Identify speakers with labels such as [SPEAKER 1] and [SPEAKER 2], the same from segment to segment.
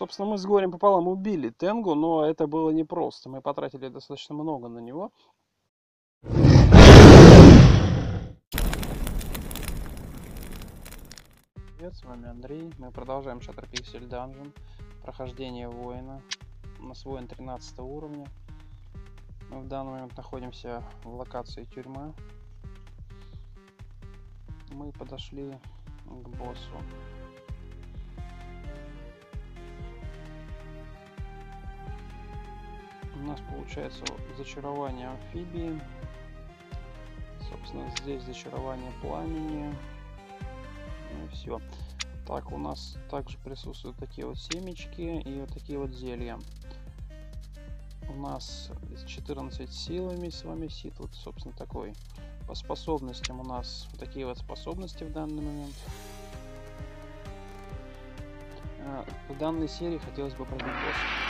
[SPEAKER 1] Собственно, мы с горем пополам убили Тенгу, но это было непросто. Мы потратили достаточно много на него. Привет, с вами Андрей. Мы продолжаем Shutter Pixel Dungeon. Прохождение воина. У нас воин 13 уровня. Мы в данный момент находимся в локации тюрьма. Мы подошли к боссу. У нас получается зачарование амфибии. Собственно, здесь зачарование пламени. Ну все. Так, у нас также присутствуют такие вот семечки и вот такие вот зелья. У нас 14 силами с вами сит. Вот, собственно, такой. По способностям у нас такие вот способности в данный момент. А, в данной серии хотелось бы пробить босса.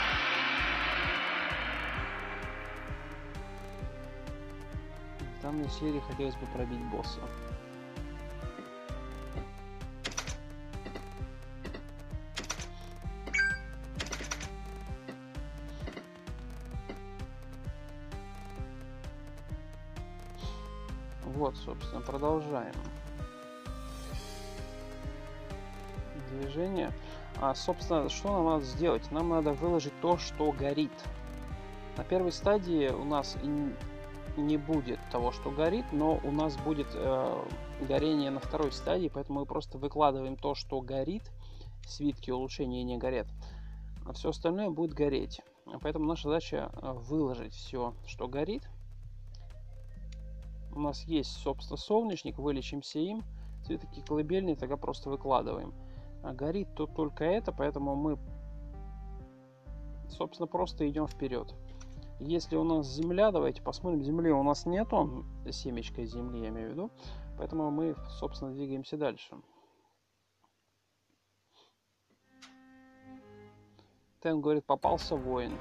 [SPEAKER 1] Данной серии хотелось бы пробить босса. Вот, собственно, продолжаем. Движение. А, собственно, что нам надо сделать? Нам надо выложить то, что горит. На первой стадии у нас не будет того, что горит, но у нас будет э, горение на второй стадии, поэтому мы просто выкладываем то, что горит. Свитки улучшения не горят. А все остальное будет гореть. Поэтому наша задача э, выложить все, что горит у нас есть, собственно, солнечник, вылечимся им. Все-таки колыбельные тогда просто выкладываем. А горит тут только это, поэтому мы, собственно, просто идем вперед. Если у нас земля, давайте посмотрим. Земли у нас нету, семечка земли я имею в виду. Поэтому мы, собственно, двигаемся дальше. Тен говорит, попался воин.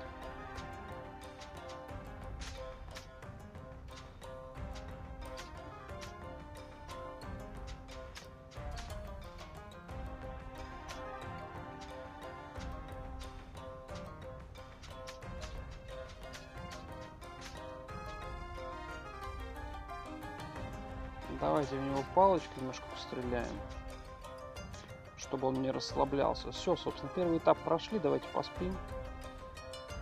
[SPEAKER 1] Давайте в него палочкой немножко постреляем. Чтобы он не расслаблялся. Все, собственно, первый этап прошли. Давайте поспим.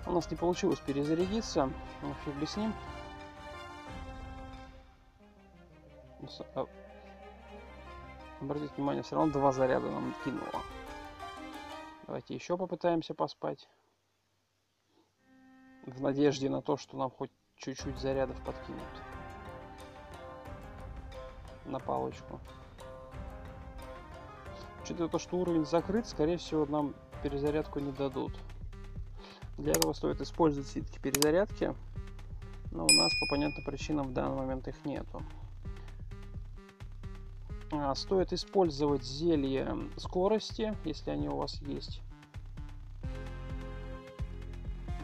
[SPEAKER 1] У нас не получилось перезарядиться. Ну, фиг бы с ним. А, обратите внимание, все равно два заряда нам кинуло. Давайте еще попытаемся поспать. В надежде на то, что нам хоть чуть-чуть зарядов подкинут на палочку. Учитывая то, что уровень закрыт, скорее всего нам перезарядку не дадут. Для этого стоит использовать ситки перезарядки, но у нас по понятным причинам в данный момент их нету. А, стоит использовать зелье скорости, если они у вас есть.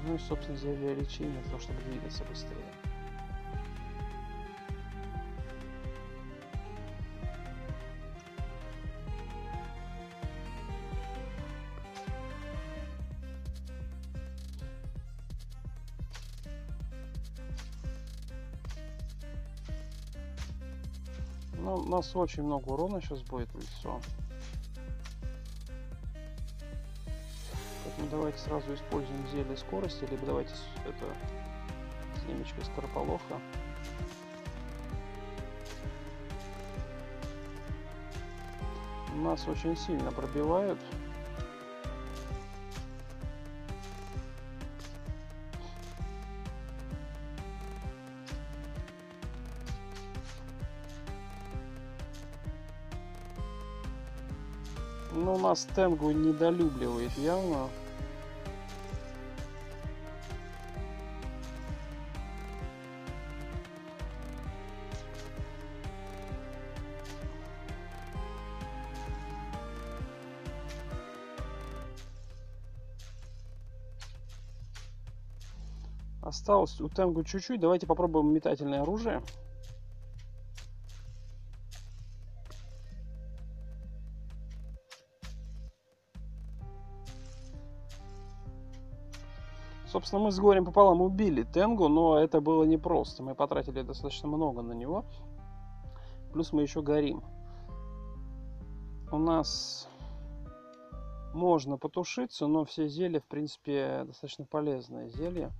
[SPEAKER 1] Ну и, собственно, зелье лечения для того, чтобы двигаться быстрее. Ну, у нас очень много урона сейчас будет в лицо. Поэтому давайте сразу используем зелье скорости, либо давайте это семечко скорополоха. Нас очень сильно пробивают. Ну, нас Тенгу недолюбливает явно. Осталось у Тенгу чуть-чуть. Давайте попробуем метательное оружие. Собственно, мы с горем пополам убили Тенгу, но это было непросто. Мы потратили достаточно много на него. Плюс мы еще горим. У нас можно потушиться, но все зелья, в принципе, достаточно полезные зелья.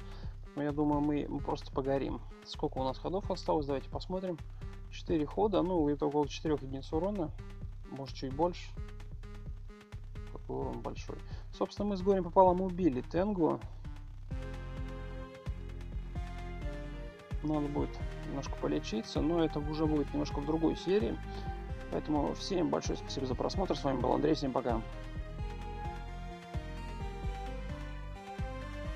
[SPEAKER 1] Я думаю, мы, мы просто погорим. Сколько у нас ходов осталось? Давайте посмотрим. 4 хода, ну, это около 4 единиц урона. Может, чуть больше. Какой урон большой. Собственно, мы с горем пополам убили Тенгу. Надо будет немножко полечиться, но это уже будет немножко в другой серии. Поэтому всем большое спасибо за просмотр. С вами был Андрей, всем пока.